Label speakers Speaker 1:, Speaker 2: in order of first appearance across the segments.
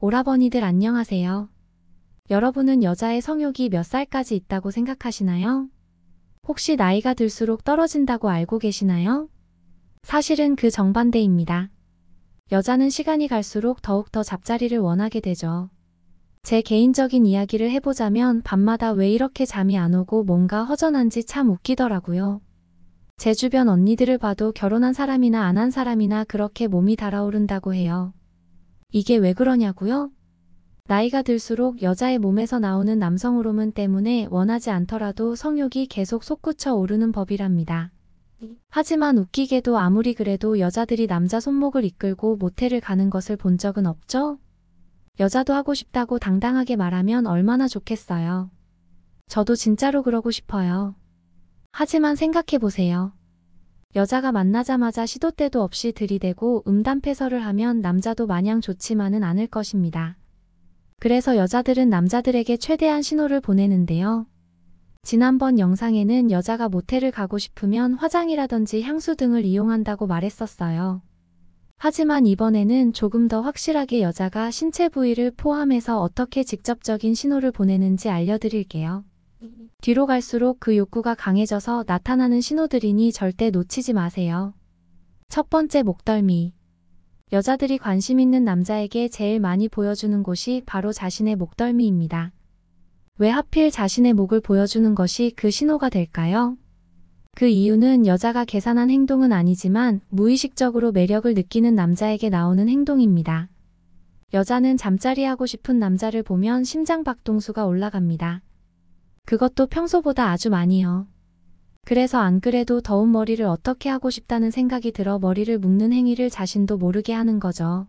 Speaker 1: 오라버니들 안녕하세요. 여러분은 여자의 성욕이 몇 살까지 있다고 생각하시나요? 혹시 나이가 들수록 떨어진다고 알고 계시나요? 사실은 그 정반대입니다. 여자는 시간이 갈수록 더욱더 잡자리를 원하게 되죠. 제 개인적인 이야기를 해보자면 밤마다 왜 이렇게 잠이 안 오고 뭔가 허전한지 참 웃기더라고요. 제 주변 언니들을 봐도 결혼한 사람이나 안 한 사람이나 그렇게 몸이 달아오른다고 해요. 이게 왜 그러냐고요? 나이가 들수록 여자의 몸에서 나오는 남성 호르몬 때문에 원하지 않더라도 성욕이 계속 솟구쳐 오르는 법이랍니다. 하지만 웃기게도 아무리 그래도 여자들이 남자 손목을 이끌고 모텔을 가는 것을 본 적은 없죠? 여자도 하고 싶다고 당당하게 말하면 얼마나 좋겠어요. 저도 진짜로 그러고 싶어요. 하지만 생각해보세요. 여자가 만나자마자 시도 때도 없이 들이대고 음담패설을 하면 남자도 마냥 좋지만은 않을 것입니다. 그래서 여자들은 남자들에게 최대한 신호를 보내는데요. 지난번 영상에는 여자가 모텔을 가고 싶으면 화장이라든지 향수 등을 이용한다고 말했었어요. 하지만 이번에는 조금 더 확실하게 여자가 신체 부위를 포함해서 어떻게 직접적인 신호를 보내는지 알려드릴게요. 뒤로 갈수록 그 욕구가 강해져서 나타나는 신호들이니 절대 놓치지 마세요. 첫 번째 목덜미. 여자들이 관심 있는 남자에게 제일 많이 보여주는 곳이 바로 자신의 목덜미입니다. 왜 하필 자신의 목을 보여주는 것이 그 신호가 될까요? 그 이유는 여자가 계산한 행동은 아니지만 무의식적으로 매력을 느끼는 남자에게 나오는 행동입니다. 여자는 잠자리 하고 싶은 남자를 보면 심장 박동수가 올라갑니다. 그것도 평소보다 아주 많이요. 그래서 안 그래도 더운 머리를 어떻게 하고 싶다는 생각이 들어 머리를 묶는 행위를 자신도 모르게 하는 거죠.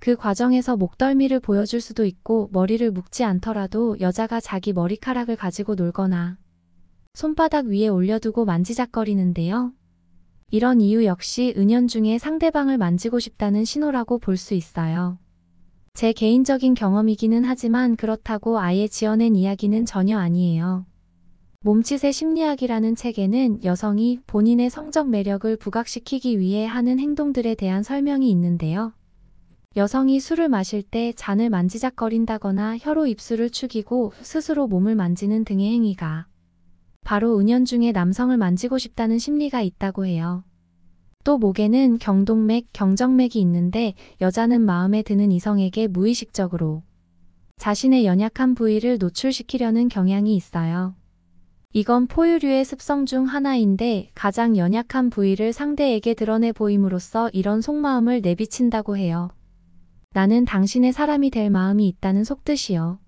Speaker 1: 그 과정에서 목덜미를 보여줄 수도 있고 머리를 묶지 않더라도 여자가 자기 머리카락을 가지고 놀거나 손바닥 위에 올려두고 만지작거리는데요. 이런 이유 역시 은연중에 상대방을 만지고 싶다는 신호라고 볼 수 있어요. 제 개인적인 경험이기는 하지만 그렇다고 아예 지어낸 이야기는 전혀 아니에요. 몸짓의 심리학이라는 책에는 여성이 본인의 성적 매력을 부각시키기 위해 하는 행동들에 대한 설명이 있는데요. 여성이 술을 마실 때 잔을 만지작거린다거나 혀로 입술을 축이고 스스로 몸을 만지는 등의 행위가 바로 은연중에 남성을 만지고 싶다는 심리가 있다고 해요. 또 목에는 경동맥, 경정맥이 있는데 여자는 마음에 드는 이성에게 무의식적으로 자신의 연약한 부위를 노출시키려는 경향이 있어요. 이건 포유류의 습성 중 하나인데 가장 연약한 부위를 상대에게 드러내 보임으로써 이런 속마음을 내비친다고 해요. 나는 당신의 사람이 될 마음이 있다는 속뜻이요.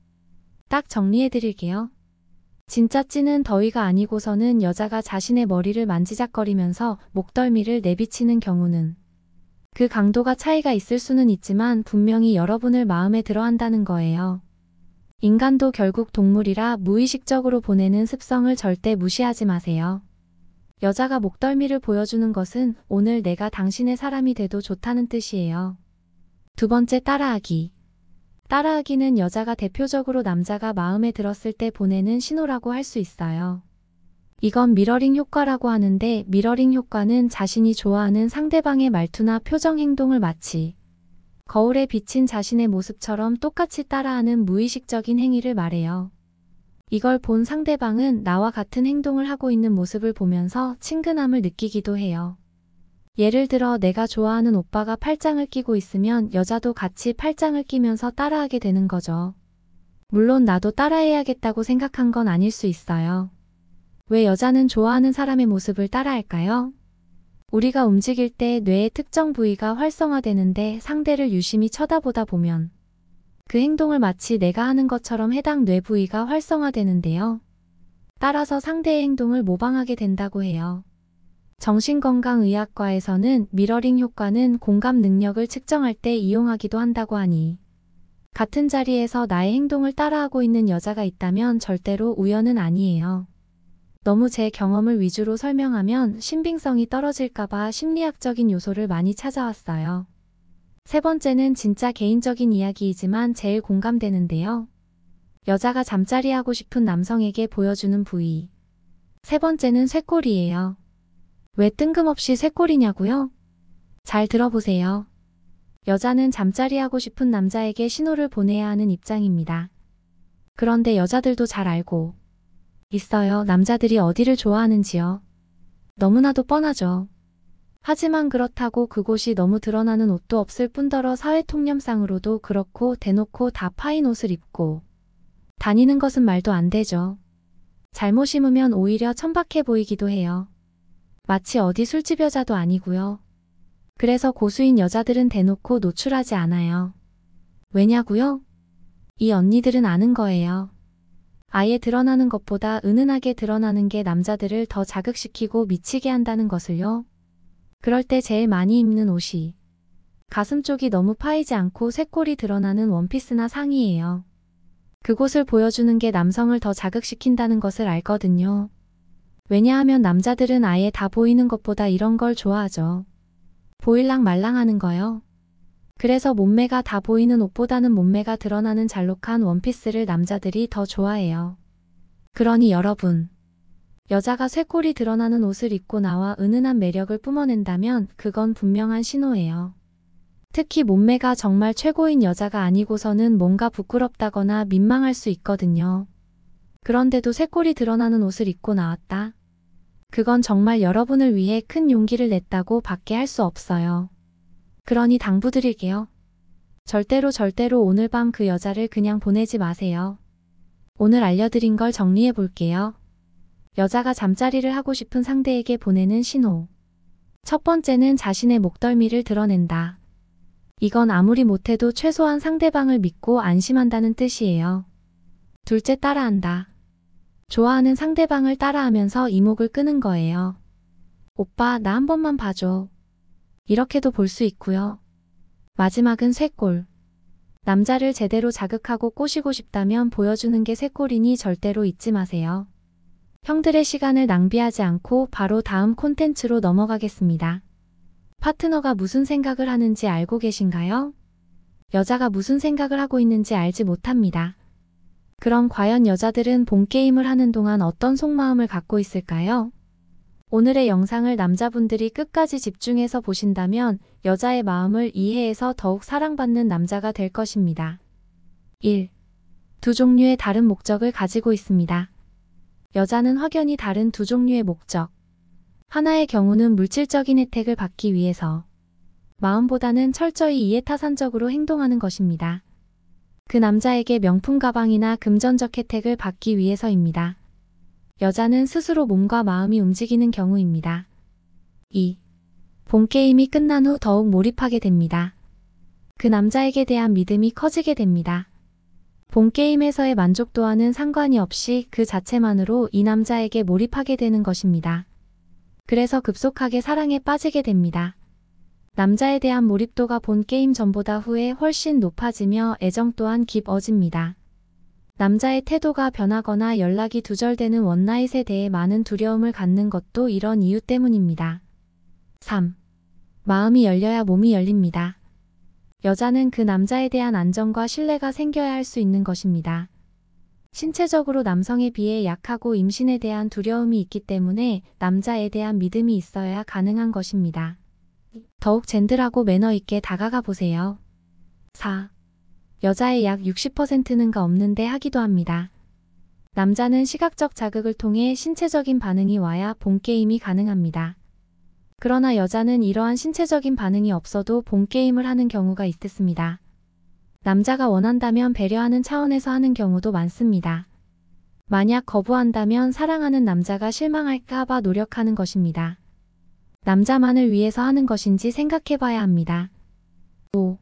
Speaker 1: 딱 정리해 드릴게요. 진짜 찌는 더위가 아니고서는 여자가 자신의 머리를 만지작거리면서 목덜미를 내비치는 경우는 그 강도가 차이가 있을 수는 있지만 분명히 여러분을 마음에 들어 한다는 거예요. 인간도 결국 동물이라 무의식적으로 보내는 습성을 절대 무시하지 마세요. 여자가 목덜미를 보여주는 것은 오늘 내가 당신의 사람이 돼도 좋다는 뜻이에요. 두 번째 따라하기. 따라하기는 여자가 대표적으로 남자가 마음에 들었을 때 보내는 신호라고 할 수 있어요. 이건 미러링 효과라고 하는데 미러링 효과는 자신이 좋아하는 상대방의 말투나 표정 행동을 마치 거울에 비친 자신의 모습처럼 똑같이 따라하는 무의식적인 행위를 말해요. 이걸 본 상대방은 나와 같은 행동을 하고 있는 모습을 보면서 친근함을 느끼기도 해요. 예를 들어 내가 좋아하는 오빠가 팔짱을 끼고 있으면 여자도 같이 팔짱을 끼면서 따라하게 되는 거죠. 물론 나도 따라해야겠다고 생각한 건 아닐 수 있어요. 왜 여자는 좋아하는 사람의 모습을 따라할까요? 우리가 움직일 때 뇌의 특정 부위가 활성화되는데 상대를 유심히 쳐다보다 보면 그 행동을 마치 내가 하는 것처럼 해당 뇌 부위가 활성화되는데요. 따라서 상대의 행동을 모방하게 된다고 해요. 정신건강의학과에서는 미러링 효과는 공감 능력을 측정할 때 이용하기도 한다고 하니 같은 자리에서 나의 행동을 따라하고 있는 여자가 있다면 절대로 우연은 아니에요. 너무 제 경험을 위주로 설명하면 신빙성이 떨어질까봐 심리학적인 요소를 많이 찾아왔어요. 세 번째는 진짜 개인적인 이야기이지만 제일 공감되는데요. 여자가 잠자리 하고 싶은 남성에게 보여주는 부위. 세 번째는 쇠꼬리예요. 왜 뜬금없이 쇠꼬리냐고요? 잘 들어보세요. 여자는 잠자리 하고 싶은 남자에게 신호를 보내야 하는 입장입니다. 그런데 여자들도 잘 알고 있어요. 남자들이 어디를 좋아하는지요. 너무나도 뻔하죠. 하지만 그렇다고 그곳이 너무 드러나는 옷도 없을 뿐더러 사회 통념상으로도 그렇고 대놓고 다 파인 옷을 입고 다니는 것은 말도 안 되죠. 잘못 입으면 오히려 천박해 보이기도 해요. 마치 어디 술집 여자도 아니고요. 그래서 고수인 여자들은 대놓고 노출하지 않아요. 왜냐고요? 이 언니들은 아는 거예요. 아예 드러나는 것보다 은은하게 드러나는 게 남자들을 더 자극시키고 미치게 한다는 것을요. 그럴 때 제일 많이 입는 옷이 가슴 쪽이 너무 파이지 않고 쇄골이 드러나는 원피스나 상의예요. 그곳을 보여주는 게 남성을 더 자극시킨다는 것을 알거든요. 왜냐하면 남자들은 아예 다 보이는 것보다 이런 걸 좋아하죠. 보일랑 말랑 하는 거요. 그래서 몸매가 다 보이는 옷보다는 몸매가 드러나는 잘록한 원피스를 남자들이 더 좋아해요. 그러니 여러분, 여자가 쇄골이 드러나는 옷을 입고 나와 은은한 매력을 뿜어낸다면 그건 분명한 신호예요. 특히 몸매가 정말 최고인 여자가 아니고서는 뭔가 부끄럽다거나 민망할 수 있거든요. 그런데도 쇄골이 드러나는 옷을 입고 나왔다. 그건 정말 여러분을 위해 큰 용기를 냈다고 밖에 할 수 없어요. 그러니 당부드릴게요. 절대로 절대로 오늘 밤 그 여자를 그냥 보내지 마세요. 오늘 알려드린 걸 정리해 볼게요. 여자가 잠자리를 하고 싶은 상대에게 보내는 신호. 첫 번째는 자신의 목덜미를 드러낸다. 이건 아무리 못해도 최소한 상대방을 믿고 안심한다는 뜻이에요. 둘째 따라한다. 좋아하는 상대방을 따라하면서 이목을 끄는 거예요. 오빠, 나 한 번만 봐줘. 이렇게도 볼 수 있고요. 마지막은 쇄골. 남자를 제대로 자극하고 꼬시고 싶다면 보여주는 게 쇄골이니 절대로 잊지 마세요. 형들의 시간을 낭비하지 않고 바로 다음 콘텐츠로 넘어가겠습니다. 파트너가 무슨 생각을 하는지 알고 계신가요? 여자가 무슨 생각을 하고 있는지 알지 못합니다. 그럼 과연 여자들은 본 게임을 하는 동안 어떤 속마음을 갖고 있을까요? 오늘의 영상을 남자분들이 끝까지 집중해서 보신다면 여자의 마음을 이해해서 더욱 사랑받는 남자가 될 것입니다. 1. 두 종류의 다른 목적을 가지고 있습니다. 여자는 확연히 다른 두 종류의 목적. 하나의 경우는 물질적인 혜택을 받기 위해서 마음보다는 철저히 이해타산적으로 행동하는 것입니다. 그 남자에게 명품 가방이나 금전적 혜택을 받기 위해서입니다. 여자는 스스로 몸과 마음이 움직이는 경우입니다. 2. 본 게임이 끝난 후 더욱 몰입하게 됩니다. 그 남자에게 대한 믿음이 커지게 됩니다. 본 게임에서의 만족도와는 상관이 없이 그 자체만으로 이 남자에게 몰입하게 되는 것입니다. 그래서 급속하게 사랑에 빠지게 됩니다. 남자에 대한 몰입도가 본 게임 전보다 후에 훨씬 높아지며 애정 또한 깊어집니다. 남자의 태도가 변하거나 연락이 두절되는 원나잇에 대해 많은 두려움을 갖는 것도 이런 이유 때문입니다. 3. 마음이 열려야 몸이 열립니다. 여자는 그 남자에 대한 안정과 신뢰가 생겨야 할 수 있는 것입니다. 신체적으로 남성에 비해 약하고 임신에 대한 두려움이 있기 때문에 남자에 대한 믿음이 있어야 가능한 것입니다. 더욱 젠들하고 매너 있게 다가가 보세요. 4. 여자의 약 60%는가 없는데 하기도 합니다. 남자는 시각적 자극을 통해 신체적인 반응이 와야 본게임이 가능합니다. 그러나 여자는 이러한 신체적인 반응이 없어도 본게임을 하는 경우가 있습니다. 남자가 원한다면 배려하는 차원에서 하는 경우도 많습니다. 만약 거부한다면 사랑하는 남자가 실망할까봐 노력하는 것입니다. 남자만을 위해서 하는 것인지 생각해 봐야 합니다. 5.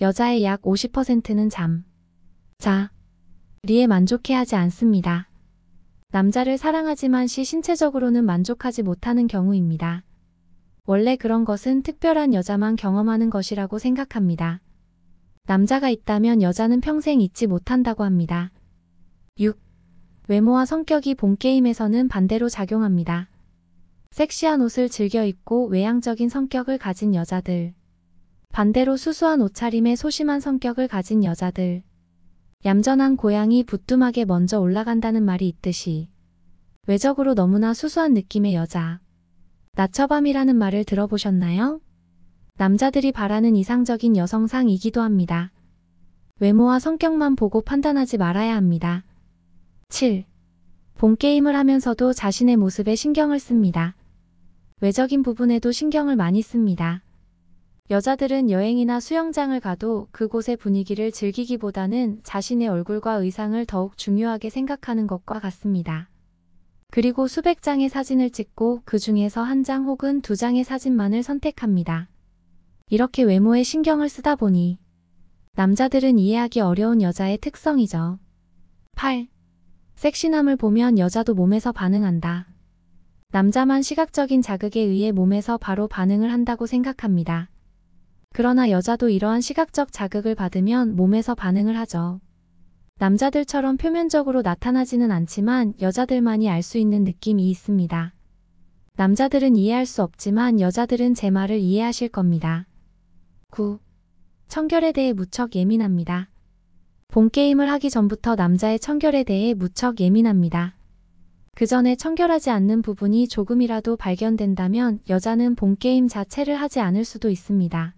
Speaker 1: 여자의 약 50%는 잠. 자. 리에 만족해 하지 않습니다. 남자를 사랑하지만 시 신체적으로는 만족하지 못하는 경우입니다. 원래 그런 것은 특별한 여자만 경험하는 것이라고 생각합니다. 남자가 있다면 여자는 평생 잊지 못한다고 합니다. 6. 외모와 성격이 본 게임에서는 반대로 작용합니다. 섹시한 옷을 즐겨 입고 외향적인 성격을 가진 여자들. 반대로 수수한 옷차림에 소심한 성격을 가진 여자들. 얌전한 고양이 부뚜막에 먼저 올라간다는 말이 있듯이 외적으로 너무나 수수한 느낌의 여자. 나처밤이라는 말을 들어보셨나요? 남자들이 바라는 이상적인 여성상이기도 합니다. 외모와 성격만 보고 판단하지 말아야 합니다. 7. 본 게임을 하면서도 자신의 모습에 신경을 씁니다. 외적인 부분에도 신경을 많이 씁니다. 여자들은 여행이나 수영장을 가도 그곳의 분위기를 즐기기보다는 자신의 얼굴과 의상을 더욱 중요하게 생각하는 것과 같습니다. 그리고 수백 장의 사진을 찍고 그 중에서 한 장 혹은 두 장의 사진만을 선택합니다. 이렇게 외모에 신경을 쓰다 보니 남자들은 이해하기 어려운 여자의 특성이죠. 8. 섹시남을 보면 여자도 몸에서 반응한다. 남자만 시각적인 자극에 의해 몸에서 바로 반응을 한다고 생각합니다. 그러나 여자도 이러한 시각적 자극을 받으면 몸에서 반응을 하죠. 남자들처럼 표면적으로 나타나지는 않지만 여자들만이 알 수 있는 느낌이 있습니다. 남자들은 이해할 수 없지만 여자들은 제 말을 이해하실 겁니다. 9. 청결에 대해 무척 예민합니다. 본 게임을 하기 전부터 남자의 청결에 대해 무척 예민합니다. 그 전에 청결하지 않는 부분이 조금이라도 발견된다면 여자는 본 게임 자체를 하지 않을 수도 있습니다.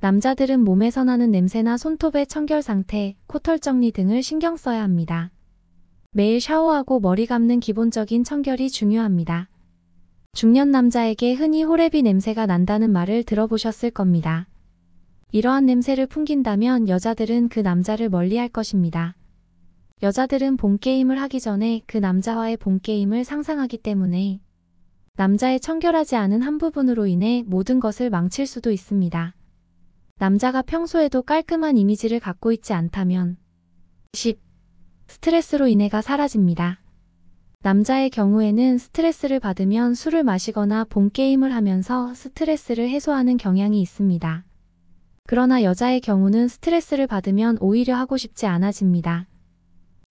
Speaker 1: 남자들은 몸에서 나는 냄새나 손톱의 청결 상태, 코털 정리 등을 신경 써야 합니다. 매일 샤워하고 머리 감는 기본적인 청결이 중요합니다. 중년 남자에게 흔히 호레비 냄새가 난다는 말을 들어보셨을 겁니다. 이러한 냄새를 풍긴다면 여자들은 그 남자를 멀리할 것입니다. 여자들은 본게임을 하기 전에 그 남자와의 본게임을 상상하기 때문에 남자의 청결하지 않은 한 부분으로 인해 모든 것을 망칠 수도 있습니다. 남자가 평소에도 깔끔한 이미지를 갖고 있지 않다면 10. 스트레스로 인해가 사라집니다. 남자의 경우에는 스트레스를 받으면 술을 마시거나 본게임을 하면서 스트레스를 해소하는 경향이 있습니다. 그러나 여자의 경우는 스트레스를 받으면 오히려 하고 싶지 않아집니다.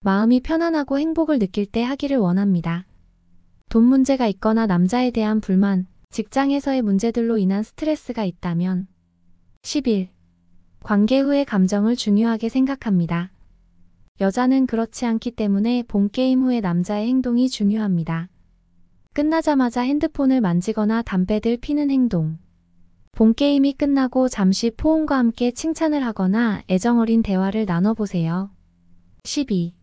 Speaker 1: 마음이 편안하고 행복을 느낄 때 하기를 원합니다. 돈 문제가 있거나 남자에 대한 불만, 직장에서의 문제들로 인한 스트레스가 있다면 11. 관계 후의 감정을 중요하게 생각합니다. 여자는 그렇지 않기 때문에 본 게임 후의 남자의 행동이 중요합니다. 끝나자마자 핸드폰을 만지거나 담배를 피는 행동. 본 게임이 끝나고 잠시 포옹과 함께 칭찬을 하거나 애정어린 대화를 나눠보세요. 12.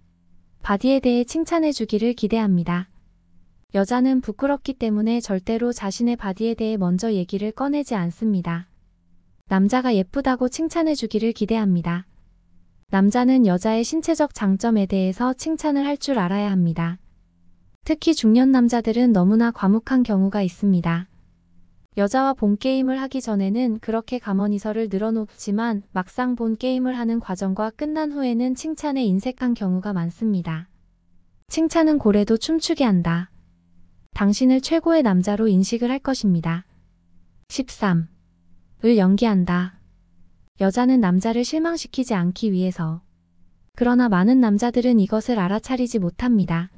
Speaker 1: 바디에 대해 칭찬해 주기를 기대합니다. 여자는 부끄럽기 때문에 절대로 자신의 바디에 대해 먼저 얘기를 꺼내지 않습니다. 남자가 예쁘다고 칭찬해 주기를 기대합니다. 남자는 여자의 신체적 장점에 대해서 칭찬을 할 줄 알아야 합니다. 특히 중년 남자들은 너무나 과묵한 경우가 있습니다. 여자와 본 게임을 하기 전에는 그렇게 감언이설을 늘어놓지만 막상 본 게임을 하는 과정과 끝난 후에는 칭찬에 인색한 경우가 많습니다. 칭찬은 고래도 춤추게 한다. 당신을 최고의 남자로 인식을 할 것입니다. 13. 을 연기한다. 여자는 남자를 실망시키지 않기 위해서. 그러나 많은 남자들은 이것을 알아차리지 못합니다.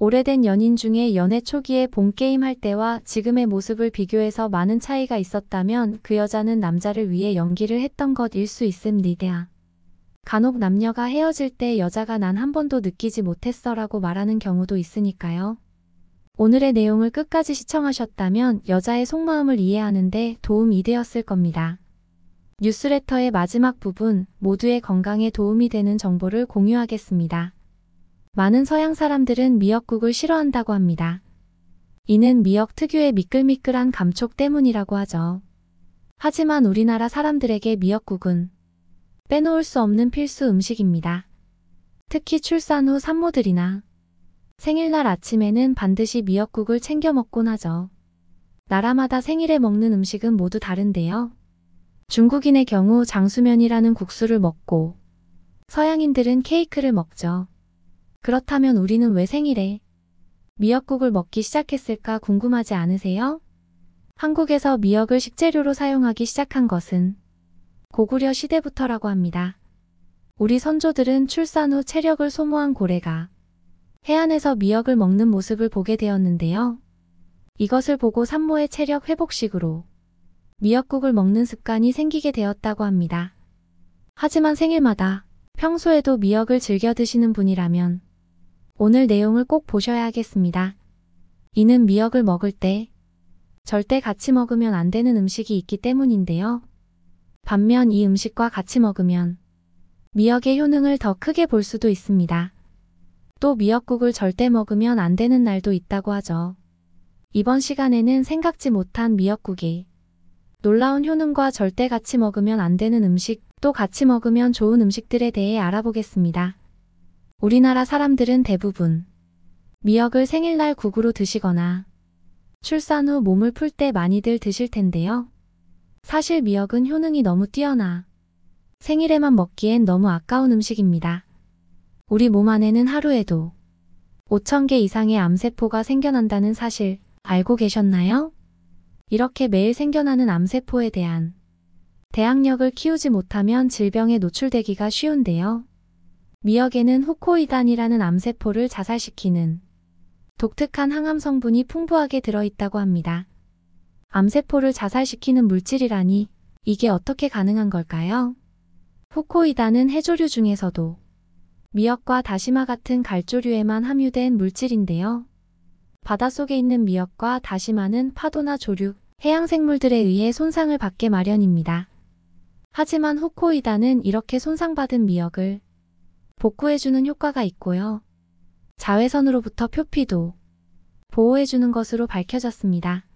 Speaker 1: 오래된 연인 중에 연애 초기에 본게임 할 때와 지금의 모습을 비교해서 많은 차이가 있었다면 그 여자는 남자를 위해 연기를 했던 것일 수 있습니다. 간혹 남녀가 헤어질 때 여자가 난 한 번도 느끼지 못했어 라고 말하는 경우도 있으니까요. 오늘의 내용을 끝까지 시청하셨다면 여자의 속마음을 이해하는데 도움이 되었을 겁니다. 뉴스레터의 마지막 부분 모두의 건강에 도움이 되는 정보를 공유하겠습니다. 많은 서양 사람들은 미역국을 싫어한다고 합니다. 이는 미역 특유의 미끌미끌한 감촉 때문이라고 하죠. 하지만 우리나라 사람들에게 미역국은 빼놓을 수 없는 필수 음식입니다. 특히 출산 후 산모들이나 생일날 아침에는 반드시 미역국을 챙겨 먹곤 하죠. 나라마다 생일에 먹는 음식은 모두 다른데요. 중국인의 경우 장수면이라는 국수를 먹고 서양인들은 케이크를 먹죠. 그렇다면 우리는 왜 생일에 미역국을 먹기 시작했을까 궁금하지 않으세요? 한국에서 미역을 식재료로 사용하기 시작한 것은 고구려 시대부터라고 합니다. 우리 선조들은 출산 후 체력을 소모한 고래가 해안에서 미역을 먹는 모습을 보게 되었는데요. 이것을 보고 산모의 체력 회복식으로 미역국을 먹는 습관이 생기게 되었다고 합니다. 하지만 생일마다 평소에도 미역을 즐겨 드시는 분이라면 오늘 내용을 꼭 보셔야 하겠습니다. 이는 미역을 먹을 때 절대 같이 먹으면 안 되는 음식이 있기 때문인데요. 반면 이 음식과 같이 먹으면 미역의 효능을 더 크게 볼 수도 있습니다. 또 미역국을 절대 먹으면 안 되는 날도 있다고 하죠. 이번 시간에는 생각지 못한 미역국이 놀라운 효능과 절대 같이 먹으면 안 되는 음식, 또 같이 먹으면 좋은 음식들에 대해 알아보겠습니다. 우리나라 사람들은 대부분 미역을 생일날 국으로 드시거나 출산 후 몸을 풀 때 많이들 드실 텐데요. 사실 미역은 효능이 너무 뛰어나 생일에만 먹기엔 너무 아까운 음식입니다. 우리 몸 안에는 하루에도 5,000개 이상의 암세포가 생겨난다는 사실 알고 계셨나요? 이렇게 매일 생겨나는 암세포에 대한 대항력을 키우지 못하면 질병에 노출되기가 쉬운데요. 미역에는 후코이단이라는 암세포를 자살시키는 독특한 항암 성분이 풍부하게 들어있다고 합니다. 암세포를 자살시키는 물질이라니 이게 어떻게 가능한 걸까요? 후코이단은 해조류 중에서도 미역과 다시마 같은 갈조류에만 함유된 물질인데요. 바닷속에 있는 미역과 다시마는 파도나 조류, 해양 생물들에 의해 손상을 받게 마련입니다. 하지만 후코이단은 이렇게 손상받은 미역을 복구해주는 효과가 있고요. 자외선으로부터 표피도 보호해주는 것으로 밝혀졌습니다.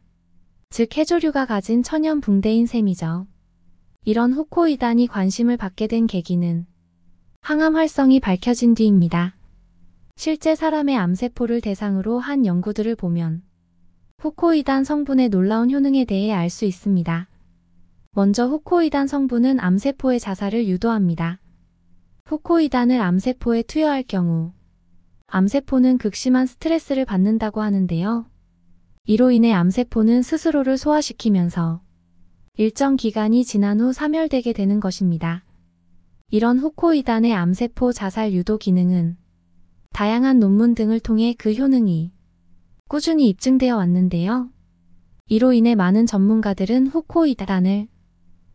Speaker 1: 즉 해조류가 가진 천연 붕대인 셈이죠. 이런 후코이단이 관심을 받게 된 계기는 항암 활성이 밝혀진 뒤입니다. 실제 사람의 암세포를 대상으로 한 연구들을 보면 후코이단 성분의 놀라운 효능에 대해 알 수 있습니다. 먼저 후코이단 성분은 암세포의 자살을 유도합니다. 후코이단을 암세포에 투여할 경우 암세포는 극심한 스트레스를 받는다고 하는데요. 이로 인해 암세포는 스스로를 소화시키면서 일정 기간이 지난 후 사멸되게 되는 것입니다. 이런 후코이단의 암세포 자살 유도 기능은 다양한 논문 등을 통해 그 효능이 꾸준히 입증되어 왔는데요. 이로 인해 많은 전문가들은 후코이단을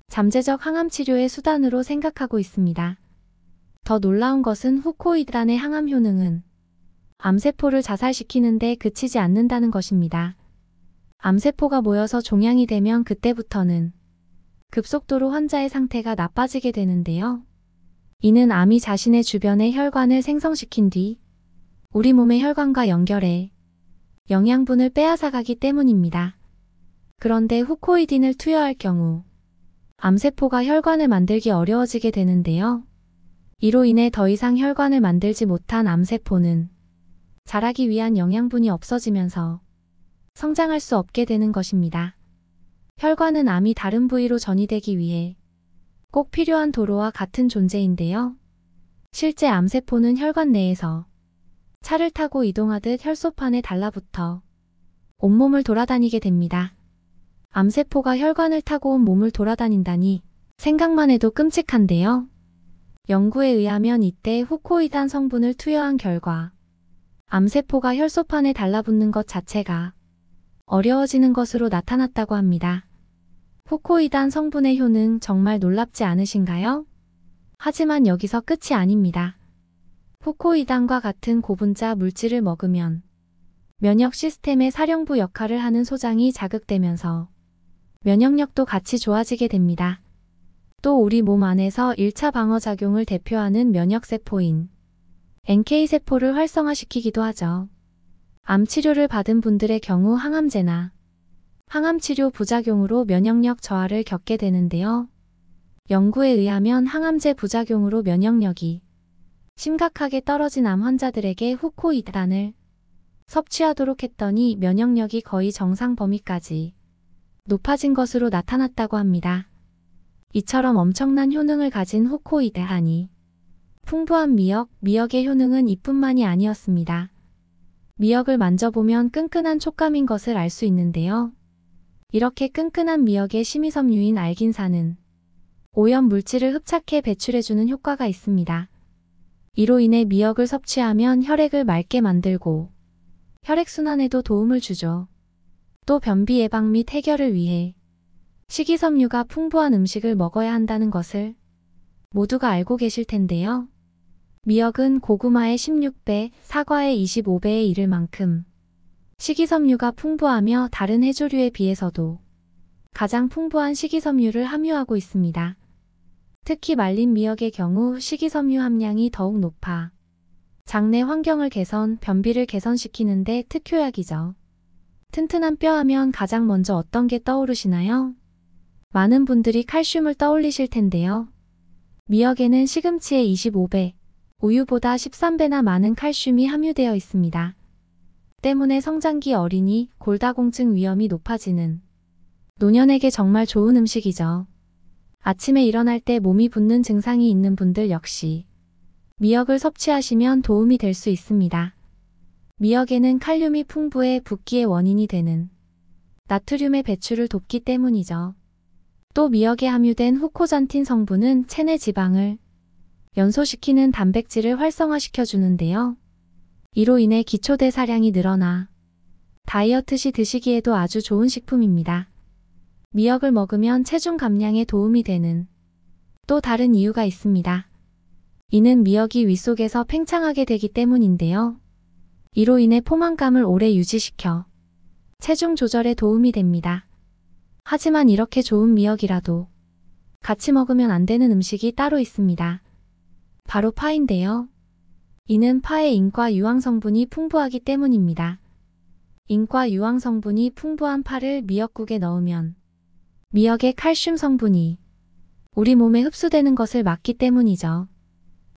Speaker 1: 잠재적 항암 치료의 수단으로 생각하고 있습니다. 더 놀라운 것은 후코이단의 항암 효능은 암세포를 자살시키는데 그치지 않는다는 것입니다. 암세포가 모여서 종양이 되면 그때부터는 급속도로 환자의 상태가 나빠지게 되는데요. 이는 암이 자신의 주변에 혈관을 생성시킨 뒤 우리 몸의 혈관과 연결해 영양분을 빼앗아가기 때문입니다. 그런데 후코이딘을 투여할 경우 암세포가 혈관을 만들기 어려워지게 되는데요. 이로 인해 더 이상 혈관을 만들지 못한 암세포는 자라기 위한 영양분이 없어지면서 성장할 수 없게 되는 것입니다. 혈관은 암이 다른 부위로 전이되기 위해 꼭 필요한 도로와 같은 존재인데요. 실제 암세포는 혈관 내에서 차를 타고 이동하듯 혈소판에 달라붙어 온몸을 돌아다니게 됩니다. 암세포가 혈관을 타고 온 몸을 돌아다닌다니 생각만 해도 끔찍한데요. 연구에 의하면 이때 후코이단 성분을 투여한 결과 암세포가 혈소판에 달라붙는 것 자체가 어려워지는 것으로 나타났다고 합니다. 후코이단 성분의 효능 정말 놀랍지 않으신가요? 하지만 여기서 끝이 아닙니다. 후코이단과 같은 고분자 물질을 먹으면 면역 시스템의 사령부 역할을 하는 소장이 자극되면서 면역력도 같이 좋아지게 됩니다. 또 우리 몸 안에서 1차 방어작용을 대표하는 면역세포인 NK세포를 활성화시키기도 하죠. 암 치료를 받은 분들의 경우 항암제나 항암 치료 부작용으로 면역력 저하를 겪게 되는데요. 연구에 의하면 항암제 부작용으로 면역력이 심각하게 떨어진 암 환자들에게 후코이드란을 섭취하도록 했더니 면역력이 거의 정상 범위까지 높아진 것으로 나타났다고 합니다. 이처럼 엄청난 효능을 가진 후코이드란이 풍부한 미역, 미역의 효능은 이뿐만이 아니었습니다. 미역을 만져보면 끈끈한 촉감인 것을 알 수 있는데요. 이렇게 끈끈한 미역의 심이섬유인 알긴산은 오염 물질을 흡착해 배출해주는 효과가 있습니다. 이로 인해 미역을 섭취하면 혈액을 맑게 만들고 혈액순환에도 도움을 주죠. 또 변비 예방 및 해결을 위해 식이섬유가 풍부한 음식을 먹어야 한다는 것을 모두가 알고 계실 텐데요. 미역은 고구마의 16배, 사과의 25배에 이를 만큼 식이섬유가 풍부하며 다른 해조류에 비해서도 가장 풍부한 식이섬유를 함유하고 있습니다. 특히 말린 미역의 경우 식이섬유 함량이 더욱 높아 장내 환경을 개선, 변비를 개선시키는데 특효약이죠. 튼튼한 뼈 하면 가장 먼저 어떤 게 떠오르시나요? 많은 분들이 칼슘을 떠올리실 텐데요. 미역에는 시금치의 25배, 우유보다 13배나 많은 칼슘이 함유되어 있습니다. 때문에 성장기 어린이 골다공증 위험이 높아지는 노년에게 정말 좋은 음식이죠. 아침에 일어날 때 몸이 붓는 증상이 있는 분들 역시 미역을 섭취하시면 도움이 될 수 있습니다. 미역에는 칼륨이 풍부해 붓기의 원인이 되는 나트륨의 배출을 돕기 때문이죠. 또 미역에 함유된 후코잔틴 성분은 체내 지방을 연소시키는 단백질을 활성화시켜 주는데요. 이로 인해 기초대사량이 늘어나 다이어트 시 드시기에도 아주 좋은 식품입니다. 미역을 먹으면 체중 감량에 도움이 되는 또 다른 이유가 있습니다. 이는 미역이 위 속에서 팽창하게 되기 때문인데요. 이로 인해 포만감을 오래 유지시켜 체중 조절에 도움이 됩니다. 하지만 이렇게 좋은 미역이라도 같이 먹으면 안 되는 음식이 따로 있습니다. 바로 파인데요. 이는 파의 인과 유황 성분이 풍부하기 때문입니다. 인과 유황 성분이 풍부한 파를 미역국에 넣으면 미역의 칼슘 성분이 우리 몸에 흡수되는 것을 막기 때문이죠.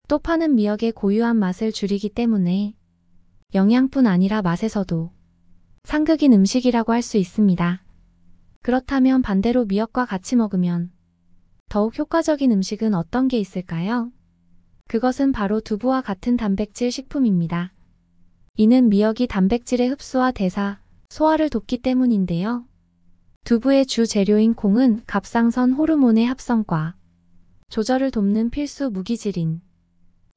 Speaker 1: 또 파는 미역의 고유한 맛을 줄이기 때문에 영양뿐 아니라 맛에서도 상극인 음식이라고 할 수 있습니다. 그렇다면 반대로 미역과 같이 먹으면 더욱 효과적인 음식은 어떤 게 있을까요? 그것은 바로 두부와 같은 단백질 식품입니다. 이는 미역이 단백질의 흡수와 대사, 소화를 돕기 때문인데요. 두부의 주 재료인 콩은 갑상선 호르몬의 합성과 조절을 돕는 필수 무기질인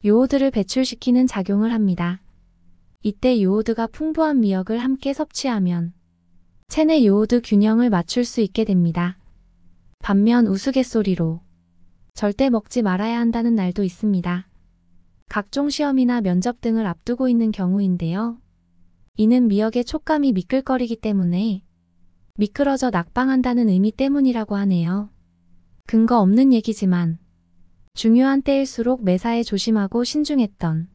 Speaker 1: 요오드를 배출시키는 작용을 합니다. 이때 요오드가 풍부한 미역을 함께 섭취하면 체내 요오드 균형을 맞출 수 있게 됩니다. 반면 우스갯소리로 절대 먹지 말아야 한다는 날도 있습니다. 각종 시험이나 면접 등을 앞두고 있는 경우인데요. 이는 미역의 촉감이 미끌거리기 때문에 미끄러져 낙방한다는 의미 때문이라고 하네요. 근거 없는 얘기지만 중요한 때일수록 매사에 조심하고 신중했던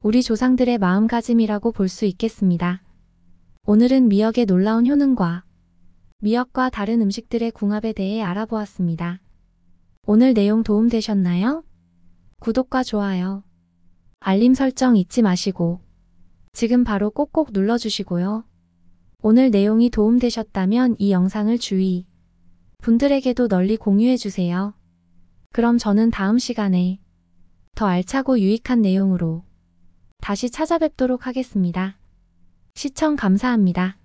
Speaker 1: 우리 조상들의 마음가짐이라고 볼 수 있겠습니다. 오늘은 미역의 놀라운 효능과 미역과 다른 음식들의 궁합에 대해 알아보았습니다. 오늘 내용 도움되셨나요? 구독과 좋아요, 알림 설정 잊지 마시고 지금 바로 꼭꼭 눌러주시고요. 오늘 내용이 도움되셨다면 이 영상을 주위 분들에게도 널리 공유해주세요. 그럼 저는 다음 시간에 더 알차고 유익한 내용으로 다시 찾아뵙도록 하겠습니다. 시청 감사합니다.